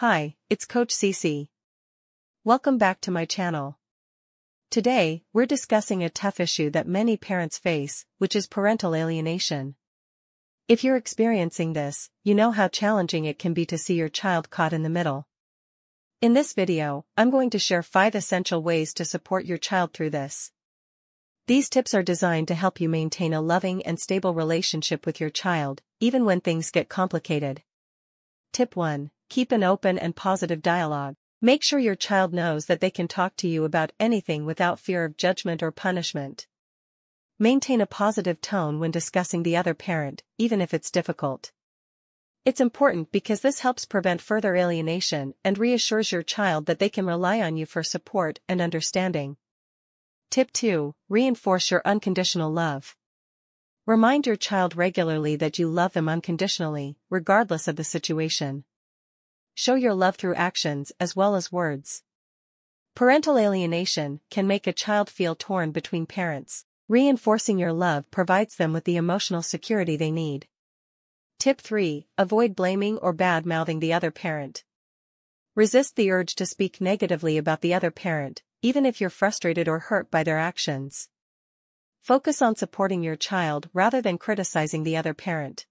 Hi, it's Coach CiCi. Welcome back to my channel. Today, we're discussing a tough issue that many parents face, which is parental alienation. If you're experiencing this, you know how challenging it can be to see your child caught in the middle. In this video, I'm going to share 5 essential ways to support your child through this. These tips are designed to help you maintain a loving and stable relationship with your child, even when things get complicated. Tip 1. Keep an open and positive dialogue. Make sure your child knows that they can talk to you about anything without fear of judgment or punishment. Maintain a positive tone when discussing the other parent, even if it's difficult. It's important because this helps prevent further alienation and reassures your child that they can rely on you for support and understanding. Tip 2. Reinforce your unconditional love. Remind your child regularly that you love them unconditionally, regardless of the situation. Show your love through actions as well as words. Parental alienation can make a child feel torn between parents. Reinforcing your love provides them with the emotional security they need. Tip 3. Avoid blaming or bad-mouthing the other parent. Resist the urge to speak negatively about the other parent, even if you're frustrated or hurt by their actions. Focus on supporting your child rather than criticizing the other parent.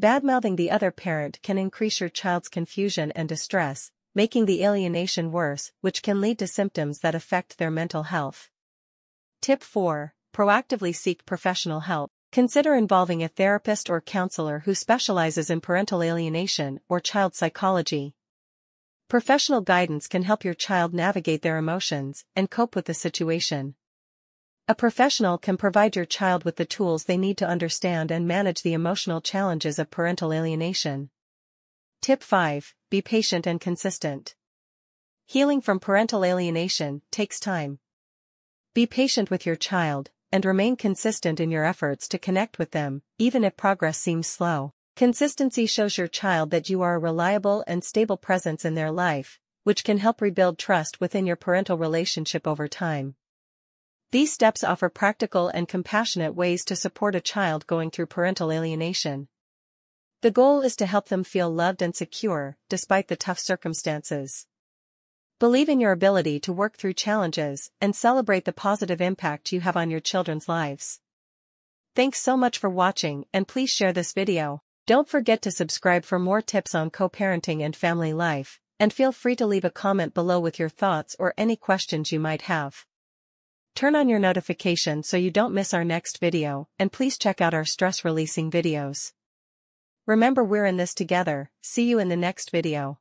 Badmouthing the other parent can increase your child's confusion and distress, making the alienation worse, which can lead to symptoms that affect their mental health. Tip 4. Proactively seek professional help. Consider involving a therapist or counselor who specializes in parental alienation or child psychology. Professional guidance can help your child navigate their emotions and cope with the situation. A professional can provide your child with the tools they need to understand and manage the emotional challenges of parental alienation. Tip 5. Be patient and consistent. Healing from parental alienation takes time. Be patient with your child, and remain consistent in your efforts to connect with them, even if progress seems slow. Consistency shows your child that you are a reliable and stable presence in their life, which can help rebuild trust within your parental relationship over time. These steps offer practical and compassionate ways to support a child going through parental alienation. The goal is to help them feel loved and secure, despite the tough circumstances. Believe in your ability to work through challenges and celebrate the positive impact you have on your children's lives. Thanks so much for watching and please share this video. Don't forget to subscribe for more tips on co-parenting and family life, and feel free to leave a comment below with your thoughts or any questions you might have. Turn on your notification so you don't miss our next video, and please check out our stress releasing videos. Remember we're in this together, see you in the next video.